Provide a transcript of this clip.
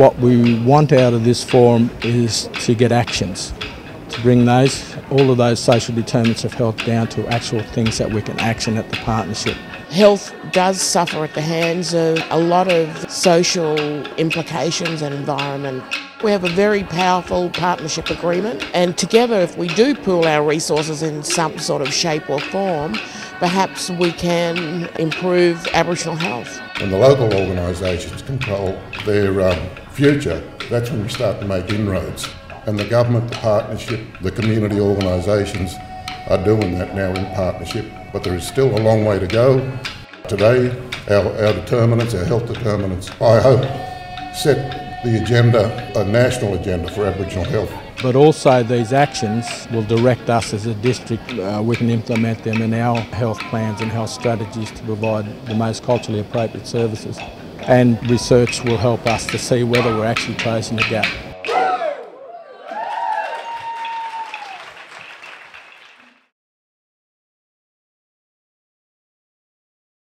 what we want out of this forum is to get actions, to bring those, all of those social determinants of health down to actual things that we can action at the partnership. Health does suffer at the hands of a lot of social implications and environment. We have a very powerful partnership agreement, and together, if we do pool our resources in some sort of shape or form, perhaps we can improve Aboriginal health. When the local organisations control their um, future, that's when we start to make inroads. And the government, the partnership, the community organisations are doing that now in partnership but there is still a long way to go. Today, our, our determinants, our health determinants, I hope, set the agenda, a national agenda for Aboriginal health. But also these actions will direct us as a district, uh, we can implement them in our health plans and health strategies to provide the most culturally appropriate services. And research will help us to see whether we're actually closing the gap.